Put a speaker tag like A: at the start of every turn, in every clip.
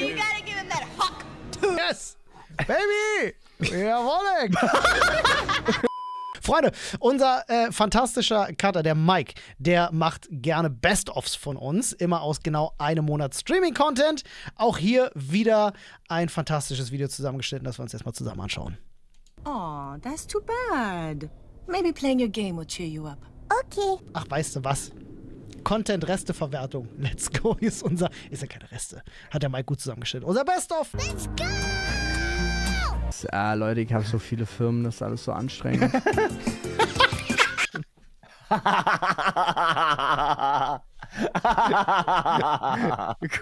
A: you gotta give him that hock.
B: Yes! Baby! Jawolle! Freunde, unser äh, fantastischer Cutter, der Mike, der macht gerne Best-ofs von uns, immer aus genau einem Monat Streaming-Content. Auch hier wieder ein fantastisches Video zusammengeschnitten, das wir uns erstmal zusammen anschauen.
A: Aw, that's too bad. Maybe playing your game will cheer you up.
C: Okay.
B: Ach, weißt du was? Content-Reste-Verwertung. Let's go. Ist unser. Ist ja keine Reste. Hat der Mike gut zusammengestellt. Unser Best-of.
C: Let's go!
D: Ah, Leute, ich habe so viele Firmen, das ist alles so anstrengend.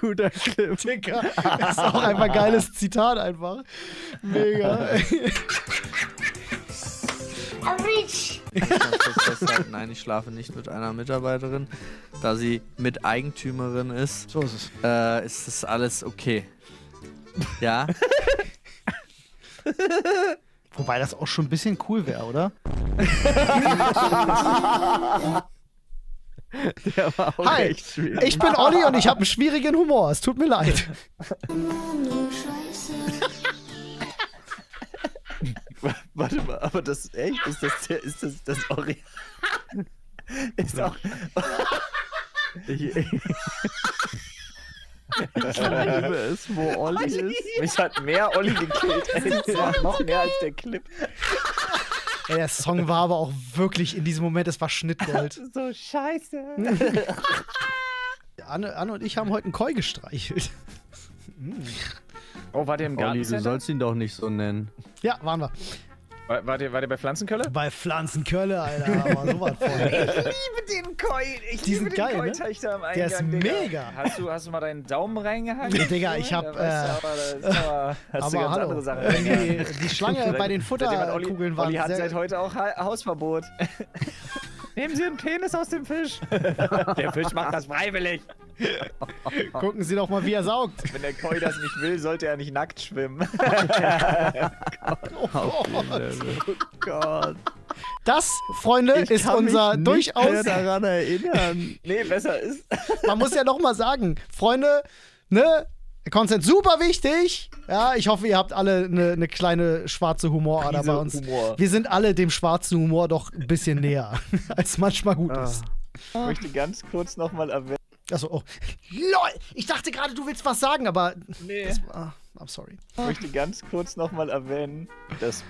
D: Guter Clip.
B: Das ist auch einfach ein geiles Zitat einfach. Mega.
C: I'm rich.
E: Ich kann kurz festhalten, nein, ich schlafe nicht mit einer Mitarbeiterin. Da sie Miteigentümerin ist,
B: So ist es.
E: äh, ist das alles okay. Ja?
B: Wobei das auch schon ein bisschen cool wäre, oder?
D: Der war auch
B: Hi,
D: echt schwierig.
B: ich bin Olli und ich habe einen schwierigen Humor. Es tut mir leid.
F: das echt? Ist das der, ist das das Ori Ist auch.
D: Ich, ich, ich liebe es, wo Olli ist.
F: Mich hat mehr Olli gekillt als noch mehr als der Clip.
B: Ey, der Song war aber auch wirklich in diesem Moment, es war Schnittgold.
F: So scheiße.
B: Anne, Anne und ich haben heute einen Koi gestreichelt.
G: Oh, wart ihr im
D: Olli, du sollst ihn doch nicht so nennen.
B: Ja, waren wir.
G: War, wart, ihr, wart ihr bei Pflanzenkölle?
B: Bei Pflanzenkölle, Alter. Aber sowas von.
G: liebe den Koi. Ich
B: Die sind geil, ne?
G: Am Eingang,
B: Der ist
G: Digga.
B: mega.
G: Hast du, hast du mal deinen Daumen reingehangen?
B: Digga, ich hab,
G: Da weißt du, aber da ist aber, hast du
B: Aber
G: ganz
B: hallo,
G: andere Sachen
B: die, die Schlange bei den
G: Seitdem hat Olli-
B: Futterkugeln war
G: Olli hat
B: sehr...
G: seit heute auch ha Hausverbot. Nehmen Sie einen Penis aus dem Fisch. Der Fisch macht das freiwillig.
B: Gucken Sie doch mal, wie er saugt.
G: Wenn der Koi das nicht will, sollte er nicht nackt schwimmen.
D: Oh Gott.
B: Das, Freunde,
D: Ich
B: ist
D: kann
B: unser
D: mich nicht
B: durchaus...
D: mehr daran erinnern.
G: nee, besser ist.
B: Man muss ja noch mal sagen, Freunde, ne? Consent super wichtig. Ja, ich hoffe, ihr habt alle eine, eine kleine schwarze Humorader bei uns.
G: Humor.
B: Wir sind alle dem schwarzen Humor doch ein bisschen näher, als manchmal gut ist.
G: Ich möchte ganz kurz nochmal erwähnen.
B: Achso, oh. LOL! Ich dachte gerade, du willst was sagen, aber.
G: Nee.
B: Das, ah, I'm sorry.
G: Ich möchte ganz kurz nochmal erwähnen, dass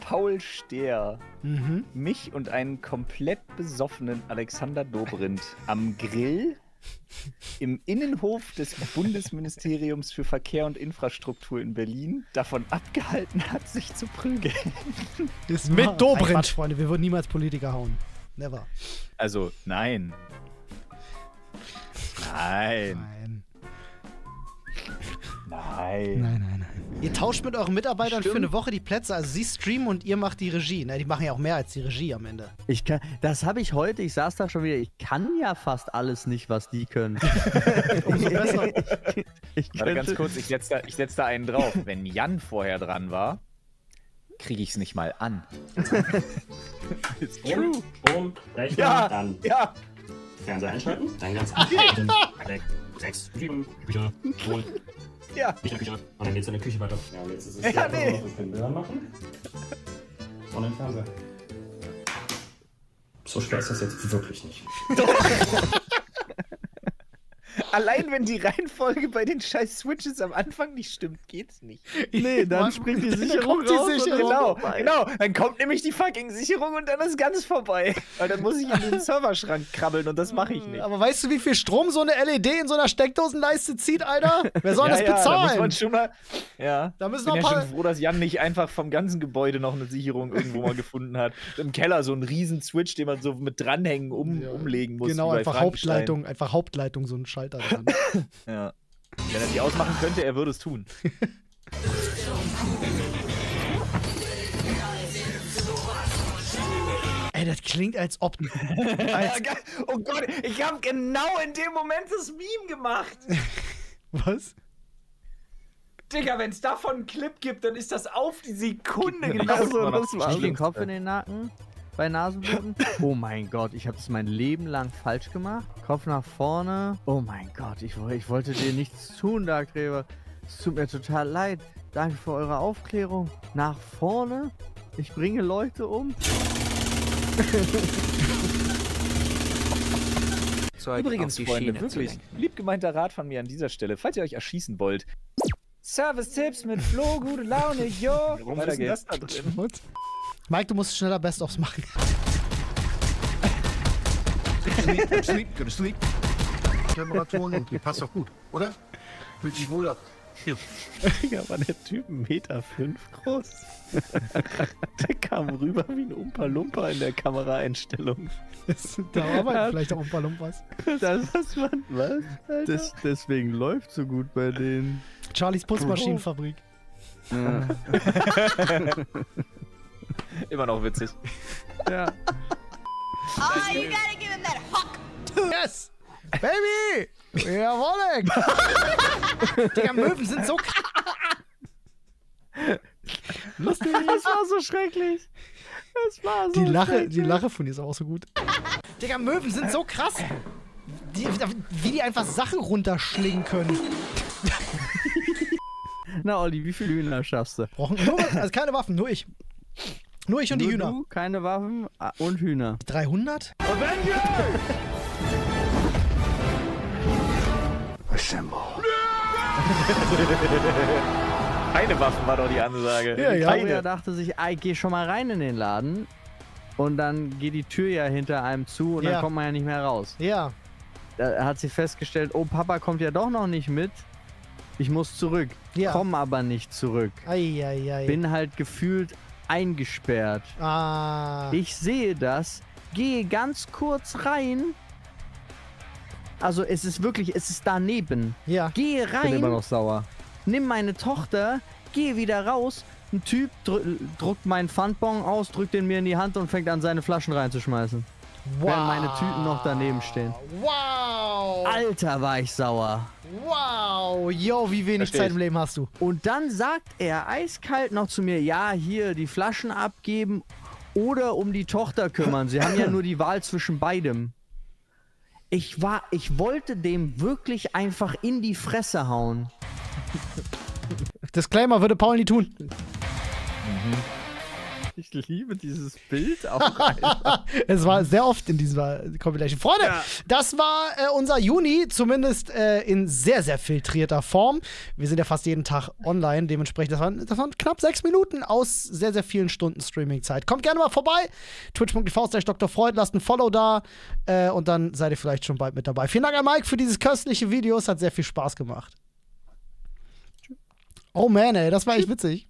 G: Paul Stehr
B: Mhm.
G: mich und einen komplett besoffenen Alexander Dobrindt am Grill im Innenhof des Bundesministeriums für Verkehr und Infrastruktur in Berlin davon abgehalten hat, sich zu prügeln.
B: Ist
G: Mit. Dobrindt.
B: Freunde, wir würden niemals Politiker hauen. Never.
G: Also, nein. Nein.
B: Nein.
G: Nein.
B: Nein, nein, nein. Ihr tauscht mit euren Mitarbeitern für
D: Stimmt.
B: eine Woche die Plätze. Also sie streamen und ihr macht die Regie. Ne, die machen ja auch mehr als die Regie am Ende.
D: Ich kann, das habe ich heute, ich saß da schon wieder, ich kann ja fast alles nicht, was die können.
B: Umso besser.
D: Ich
G: Warte ganz kurz, ich setze da, ich setz da einen drauf. Wenn Jan vorher dran war, kriege ich es nicht mal an. It's true.
H: Boom, Rechner,
G: Ja,
H: dann
G: ja.
H: Fernseher einschalten, dann ganz weg, sechs, sieben, Küche, wohl,
G: Ja.
H: Küche, Küche, und dann geht's in der Küche weiter. Ja, und jetzt ist es
G: Ja, nee.
H: noch fünf Bilder machen. Und den Fernseher. So schwer ist das jetzt wirklich nicht.
G: Allein wenn die Reihenfolge bei den scheiß Switches am Anfang nicht stimmt, geht's nicht.
D: Nee, dann
B: Mann,
D: springt die Sicherung
B: die
D: raus und
B: Sicherung.
G: Genau,
D: vorbei.
G: genau. Dann kommt nämlich die fucking Sicherung und dann ist ganz vorbei. Weil dann muss ich in den Serverschrank krabbeln und das mache ich nicht.
B: Aber weißt du, wie viel Strom so eine LED in so einer Steckdosenleiste zieht, Alter? Wer soll
G: ja,
B: das
G: ja, Da muss
B: bezahlen?
G: man schon mal, ja.
B: Da müssen
G: ich bin
B: noch
G: ja
B: ein paar-
G: schon froh, dass Jan nicht einfach vom ganzen Gebäude noch eine Sicherung irgendwo mal gefunden hat. Im Keller so einen riesen Switch, den man so mit dranhängen, um, umlegen muss.
B: genau, einfach. Hauptleitung, einfach Hauptleitung, so ein Schalter dran.
G: Ja. Wenn er die ausmachen könnte, er würde es tun.
B: Ey, das klingt, als ob. Als,
G: oh Gott, ich habe genau in dem Moment das Meme gemacht.
B: was?
G: Digga, wenn es davon einen Clip gibt, dann ist das auf die Sekunde genau
D: Also,
G: so.
D: das war den Kopf in den Nacken bei Nasenbluten. Oh mein Gott, ich habe das mein Leben lang falsch gemacht. Kopf nach vorne. Oh mein Gott, ich, ich wollte dir nichts tun, Dark Reaver. Es tut mir total leid. Danke für eure Aufklärung. Nach vorne? Ich bringe Leute um.
E: Zeug
G: Übrigens, Freunde,
E: Schiene
G: wirklich,
E: lenken.
G: lieb gemeinter Rat von mir an dieser Stelle, falls ihr euch erschießen wollt. Service-Tipps mit Flo, gute Laune, yo.
F: Warum
G: Weiter
F: ist
G: geht's.
F: das da drin?
B: Mike, du musst schneller Best-ofs machen.
I: Sleep, good sleep, good sleep. Temperaturen und die passt doch gut, oder? Fühlt sich wohl ab.
F: Ja, war der Typ 1,5 Meter fünf groß. der kam rüber wie ein Umpa-Lumpa in der Kameraeinstellung.
B: da arbeiten vielleicht auch ein paar Lumpas.
D: Das,
F: Was, Mann? Was? Alter?
D: das, deswegen läuft so gut bei denen.
B: Charlies Putzmaschinenfabrik.
G: Immer noch witzig.
D: Ja.
B: Yes! Baby! Jawolle! Digga, Möwen sind so krass. Lustig.
D: Das war so schrecklich. Das war so
B: Die Lache,
D: schrecklich.
B: die Lache von dir ist auch so gut. Digga, Möwen sind so krass. Die, wie die einfach Sachen runterschlingen können.
D: Na, Olli, wie viele Hühner schaffst du?
B: Brauchen nur, also keine Waffen, nur ich. Nur ich und die
D: Nur
B: Hühner.
D: Du, keine Waffen ah, und Hühner.
B: 300?
G: Keine Waffen war doch die Ansage.
B: Ja, ja.
D: Gabriel dachte sich, ich geh schon mal rein in den Laden. Und dann geht die Tür ja hinter einem zu und
B: Ja.
D: dann kommt man ja nicht mehr raus.
B: Ja.
D: Da hat sie festgestellt, oh, Papa kommt ja doch noch nicht mit. Ich muss zurück.
B: Ja.
D: Komm aber nicht zurück.
B: Eieiei.
D: Bin halt gefühlt eingesperrt.
B: ah.
D: Ich sehe das, gehe ganz kurz rein. Also es ist wirklich, es ist daneben.
B: ja.
D: Gehe
E: Bin
D: rein,
E: immer noch sauer.
D: nimm meine Tochter, gehe wieder raus. Ein Typ drü druckt meinen Pfandbon aus, drückt den mir in die Hand und fängt an, seine Flaschen reinzuschmeißen.
B: Wow.
D: Während meine Tüten noch daneben stehen.
B: Wow.
D: Alter, war ich sauer.
B: Wow. Yo, wie wenig
G: Versteh
B: Zeit
G: ich.
B: im Leben hast du?
D: Und dann sagt er eiskalt noch zu mir, ja, hier die Flaschen abgeben oder um die Tochter kümmern. Sie haben ja nur die Wahl zwischen beidem. Ich war, ich wollte dem wirklich einfach in die Fresse hauen.
B: Disclaimer würde Paul nie tun.
D: Ich liebe dieses Bild auch.
B: Es war sehr oft in dieser Compilation. Freunde, das war äh, unser Juni, zumindest äh, in sehr, sehr filtrierter Form. Wir sind ja fast jeden Tag online, dementsprechend, das waren, das waren knapp sechs Minuten aus sehr, sehr vielen Stunden Streaming-Zeit. Kommt gerne mal vorbei, twitch.tv slash Dr. Freud, lasst ein Follow da äh, und dann seid ihr vielleicht schon bald mit dabei. Vielen Dank an Mike für dieses köstliche Video, es hat sehr viel Spaß gemacht. Oh man, ey, das war echt witzig.